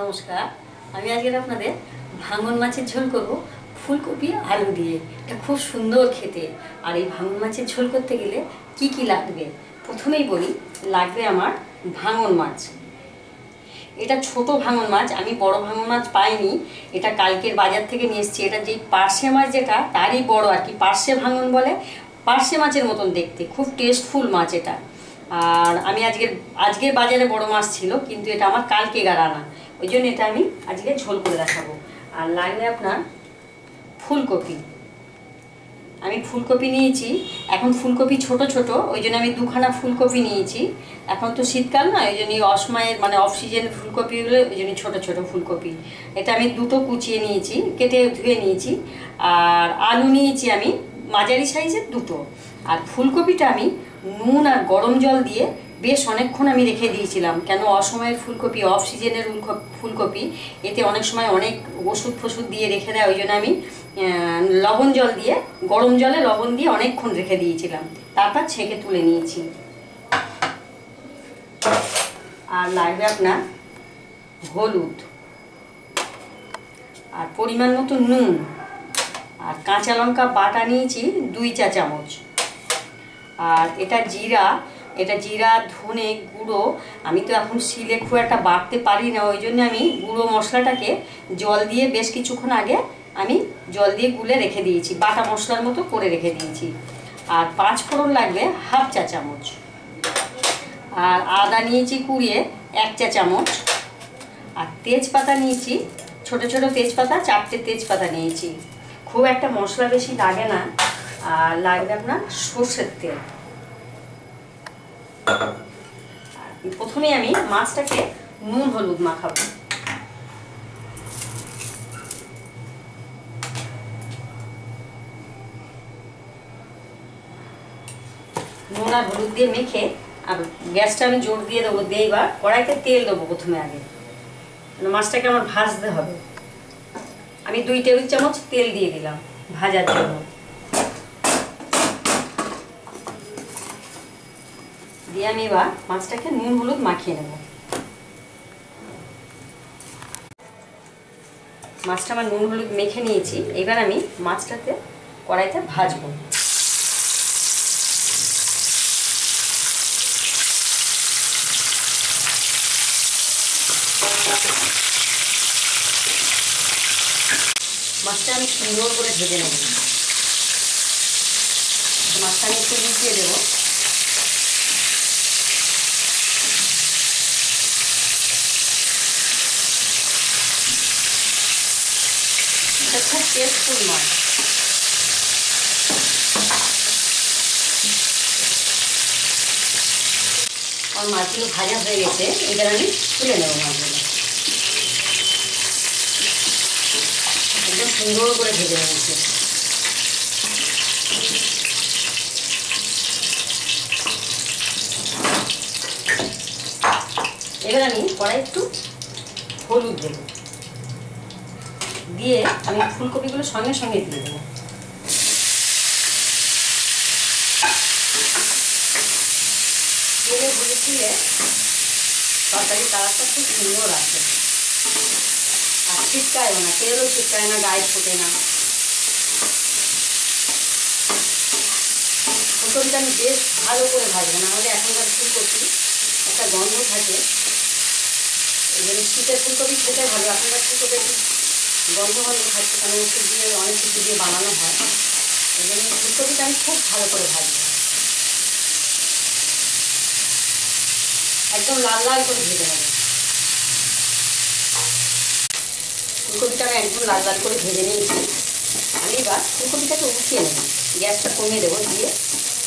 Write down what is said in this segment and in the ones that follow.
নমস্কার, আমি আজকের আপনাদের ভাঙন মাছের ঝোল করব ফুলকপি আলু দিয়ে। এটা খুব সুন্দর খেতে। আর এই ভাঙন মাছের ঝোল করতে গেলে কি কি লাগবে? প্রথমেই বলি, লাগবে আমার ভাঙন মাছ। এটা ছোট ভাঙন মাছ, আমি বড় ভাঙন মাছ পাইনি। এটা কালকের বাজার থেকে নিয়ে এসেছি। এটা যেই পার্শে মাছ যেটা, তারই বড় আর কি। পার্শে ভাঙন বলে, পার্শে মাছের মতন দেখতে। খুব টেস্টফুল মাছ এটা। আর আমি আজকের আজকের বাজারে বড় মাছ ছিল, কিন্তু এটা আমার কালকে গার আনা। ওই জন্য এটা আমি আজকে ঝোল করে দেখাবো। আর লাগবে আপনার ফুলকপি। আমি ফুলকপি নিয়েছি, এখন ফুলকপি ছোট ছোট ওই জন্য আমি দুখানা ফুলকপি নিয়েছি। এখন তো শীতকাল না ওই জন্য অসময়ের মানে অফ সিজন ফুলকপিগুলো ওই জন্য ছোটো ছোটো ফুলকপি। এটা আমি দুটো কুচিয়ে নিয়েছি, কেটে ধুয়ে নিয়েছি। আর আলু নিয়েছি আমি, মাঝারি সাইজের দুটো। আর ফুলকপিটা আমি নুন আর গরম জল দিয়ে বেশ অনেকক্ষণ আমি রেখে দিয়েছিলাম। কেন? অসময়ের ফুলকপি অফ সিজনের ফুলকপি, এতে অনেক সময় অনেক ওষুধ ফষুধ দিয়ে রেখে দেয়, ওই জন্য আমি লবণ জল দিয়ে, গরম জলে লবণ দিয়ে অনেকক্ষণ রেখে দিয়েছিলাম। তারপর ছেঁকে তুলে নিয়েছি। আর লাগবে আপনার হলুদ। আর পরিমাণ মতো নুন। আর কাঁচা লঙ্কা বাটা নিয়েছি দুই চা চামচ আর এটা জিরা এটা জিরা, ধনে গুঁড়ো। আমি তো এখন শিলে খুব একটা বাড়তে পারি না, ওই জন্য আমি গুঁড়ো মশলাটাকে জল দিয়ে বেশ কিছুক্ষণ আগে আমি জল দিয়ে গুলে রেখে দিয়েছি, বাটা মশলার মতো করে রেখে দিয়েছি। আর পাঁচ ফোড়ন লাগবে হাফ চা চামচ। আর আদা নিয়েছি কুড়িয়ে এক চা চামচ। আর তেজপাতা নিয়েছি, ছোট ছোট তেজপাতা, চারটে তেজপাতা নিয়েছি। খুব একটা মশলা বেশি লাগে না, আর লাগবে আপনার সর্ষের তেল। প্রথমে আমি মাছটাকে নুন হলুদ মাখাবো। নুন আর হলুদ দিয়ে মেখে আর গ্যাসটা আমি জোর দিয়ে দেবো, দিয়ে এবার কড়াইতে তেল দেবো প্রথমে আগে। মাছটাকে আমার ভাজতে হবে। আমি দুই টেবিল চামচ তেল দিয়ে দিলাম, ভাজার জন্য। দিয়ে আমি এবার মাছটাকে নুন হলুদ মাখিয়ে নেব। মাছটা আমার নুন হলুদ মেখে নিয়েছি। এবার আমি মাছটাতে কড়াইতে ভাজবো। মাছটা আমি সুন্দর করে ভেজে নেব। মাছটা আমি একটু মিশিয়ে দেবো এটা খুব টেস্টফুল মাছ আমার মাছগুলো ভাজা হয়ে গেছে, এবার আমি তুলে নেব মাছগুলো একদম সুন্দর করে ভেজে নিয়েছে। এবার আমি কড়াই একটু হলুদ দেব। দিয়ে আমি ফুলকপিগুলো সঙ্গে সঙ্গে দিয়ে দেবো। তেলে হলুদ দিলে তরকারি কালারটা খুব সুন্দর আসে। আর ছিটকায়ও না, তেলও ছিটকায় না, গায়ে ফোটে না। ফুলকপিটা আমি বেশ ভালো করে ভাজবো, না হলে এখনকার ফুলকপি একটা গন্ধ থাকে। এই জন্য শীতের ফুলকপি খেতে ভালো, এখনকার ফুলকপি গন্ধ গন্ধ খাচ্ছে কারণ ওষুধ দিয়ে অনেক কিছু দিয়ে বানানো হয়। এই জন্য ফুলকপিটা আমি খুব ভালো করে ভাজবো। একদম লাল লাল করে ভেজে নেব। ফুলকপিটা আমি একদম লাল লাল করে ভেজে নিয়েছি। আমি এবার ফুলকপিটাকে উঠিয়ে নেব। গ্যাসটা কমিয়ে দেবো দিয়ে।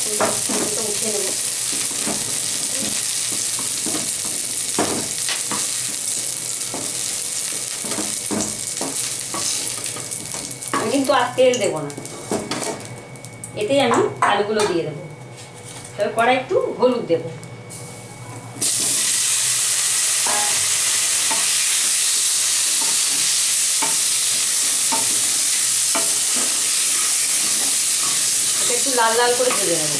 ফুলকপিটা উঠিয়ে নেব। কিন্তু আর তেল দেবো না। এতেই আমি আলুগুলো দিয়ে দেবো। তবে কড়াই একটু হলুদ দেবো। একটু লাল লাল করে ভেজে নেব।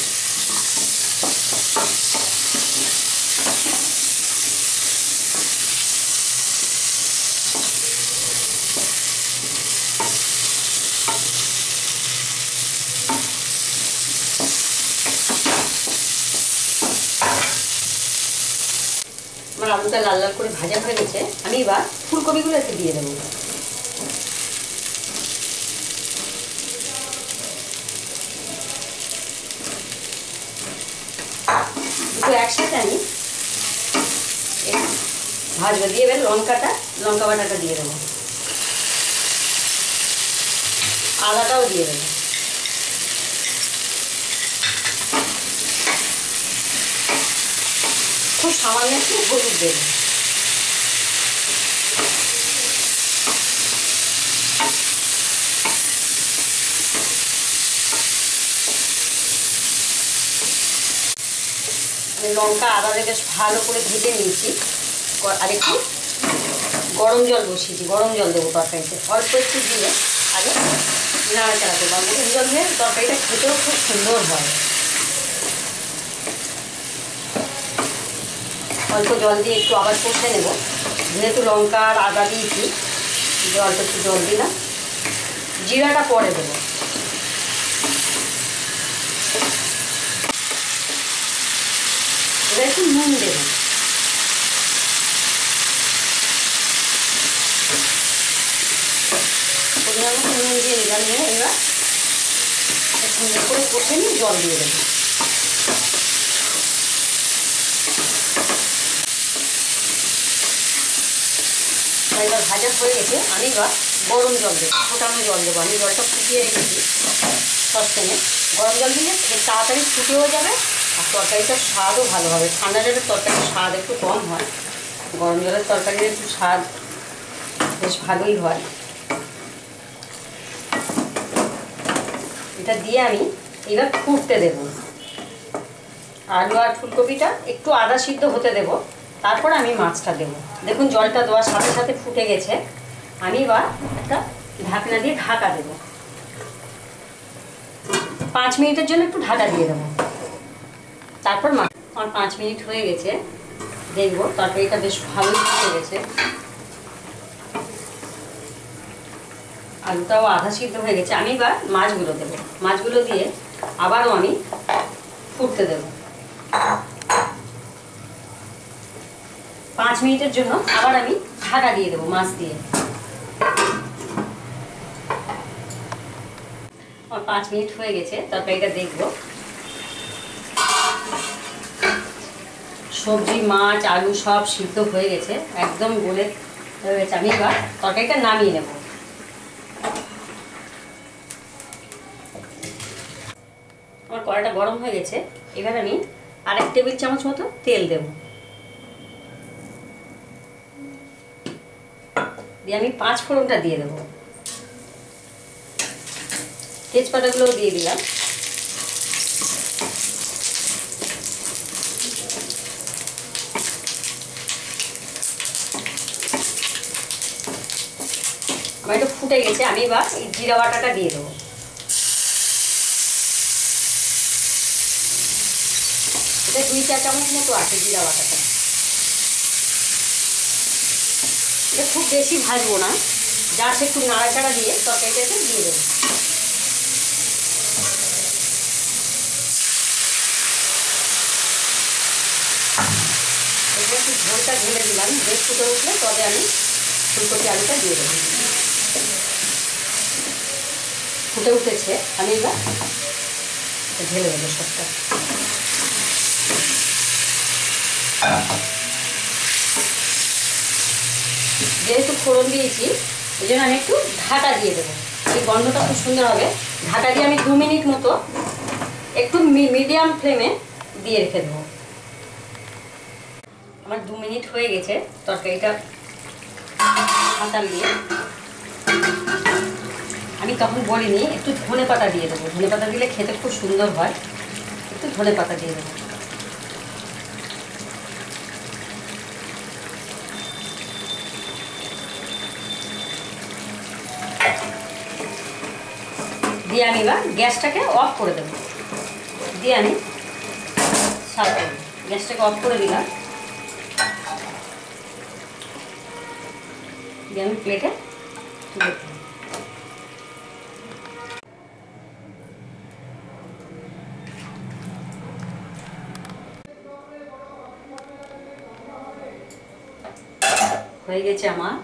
হালকা লাল লাল করে ভাজা হয়ে গেছে, আমি এবার ফুলকপিগুলো এতে দিয়ে দেবো। একসাথে আমি ভাজবো, দিয়ে এবার লঙ্কাটা, লঙ্কা বাটাটা দিয়ে দেবো। আদাটাও দিয়ে দেবো। খুব সামান্য একটু হলুদ দেবো। লঙ্কা আদাতে বেশ ভালো করে ভেজে নিয়েছি। আর একটু গরম জল বসিয়েছি গরম জল দেবো তরকারিতে। অল্প একটু দিয়ে আগে নাড়াচাড়া দেবো গরম জল দিয়ে তরকারিটা খেতেও খুব সুন্দর হয়। অল্প জল দিয়ে একটু আবার কষে নেব। যেহেতু লঙ্কা আর আদা দিয়েছি দিয়ে অল্প একটু জল দিলাম। জিরাটা পরে দেবো। একটু নুন দেবো। নুন দিয়ে দিয়ে এবার সুন্দর করে কষে নিয়ে জল দিয়ে দেবো। এবার ভাজা হয়ে গেছে, আমি এবার গরম জল দেবো, ফোটানো জল দেবো। আমি জলটা ফুটিয়ে রেখেছি সসপ্যানে। গরম জল দিলে তাড়াতাড়ি ফুটেও যাবে আর তরকারিটার স্বাদও ভালো হবে। ঠান্ডা জলের তরকারির স্বাদ একটু কম হয়। গরম জলের তরকারির একটু স্বাদ বেশ ভালোই হয়। এটা দিয়ে আমি এবার ফুটতে দেবো। আলু আর ফুলকপিটা একটু আদা সিদ্ধ হতে দেবো। তারপর আমি মাছটা দেবো। দেখুন, জলটা দেওয়ার সাথে সাথে ফুটে গেছে। আমি এবার একটা ঢাকনা দিয়ে ঢাকা দেবো। পাঁচ মিনিটের জন্য একটু ঢাকা দিয়ে দেবো। তারপর মাছ আমার পাঁচ মিনিট হয়ে গেছে। দেখব তরকারিটা বেশ ভালোই ফুটে গেছে। আলুটাও আধা সিদ্ধ হয়ে গেছে। আমি এবার মাছগুলো দেবো। মাছগুলো দিয়ে আবারও আমি ফুটতে দেবো। পাঁচ মিনিটের জন্য আবার আমি ঢাকা দিয়ে দেবো মাছ দিয়ে। আমার পাঁচ মিনিট হয়ে গেছে তরকারিটা দেখব। সবজি, মাছ, আলু সব সিদ্ধ হয়ে গেছে, একদম গলে হয়ে গেছে। আমি এবার তরকারিটা নামিয়ে নেব। আমার কড়াটা গরম হয়ে গেছে, এবার আমি আরেক টেবিল চামচ মতো তেল দেব। দিয়ে আমি পাঁচ ফোড়নটা দিয়ে দেবো। তেজপাতাগুলোও দিয়ে দিলাম। আমার একটু ফুটে গেছে, আমি এবার এই জিরা বাটাটা দিয়ে দেবো। এটা দুই চার চামচ মতো আছে জিরা বাটাটা। এটা খুব বেশি ভাজবো না। জাস্ট একটু নাড়াচাড়া দিয়ে তরকারিটাতে দিয়ে দেবো। এবার একটু ঝোলটা ঢেলে দিলাম। বেশ ফুটে উঠলে তবে আমি ফুলকপি আলুটা দিয়ে দেবো। ফুটে উঠেছে। আমি এবার ঢেলে দেবো সবটা। যেহেতু ফোড়ন দিয়েছি, এই জন্য আমি একটু ঢাকা দিয়ে দেবো। এই গন্ধটা খুব সুন্দর হবে। ঢাকা দিয়ে আমি দু মিনিট মতো একটু মিডিয়াম ফ্লেমে দিয়ে রেখে দেবো। আমার দু মিনিট হয়ে গেছে তরকারিটা সাঁতাল দিয়ে। আমি তখন বলিনি, একটু ধনে পাতা দিয়ে দেবো। ধনে পাতা দিলে খেতে খুব সুন্দর হয়। একটু ধনে পাতা দিয়ে দেবো। দিয়ে আমি এবার গ্যাসটাকে অফ করে দেবো। দিয়ে আমি সার্ভ করব। গ্যাসটাকে অফ করে দিলাম। দিয়ে আমি প্লেটে হয়ে গেছে আমার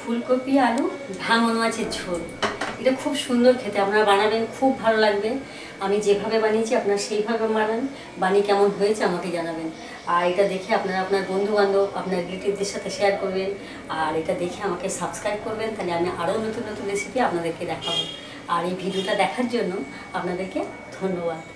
ফুলকপি আলু, ভাঙন মাছের ঝোল। এটা খুব সুন্দর খেতে। আপনারা বানাবেন, খুব ভালো লাগবে। আমি যেভাবে বানিয়েছি, আপনারা সেইভাবে বানান। বানিয়ে কেমন হয়েছে আমাকে জানাবেন। আর এটা দেখে আপনারা আপনার বন্ধুবান্ধব, আপনার রিলেটিভদের সাথে শেয়ার করবেন। আর এটা দেখে আমাকে সাবস্ক্রাইব করবেন। তাহলে আমি আরও নতুন নতুন রেসিপি আপনাদেরকে দেখাবো। আর এই ভিডিওটা দেখার জন্য আপনাদেরকে ধন্যবাদ।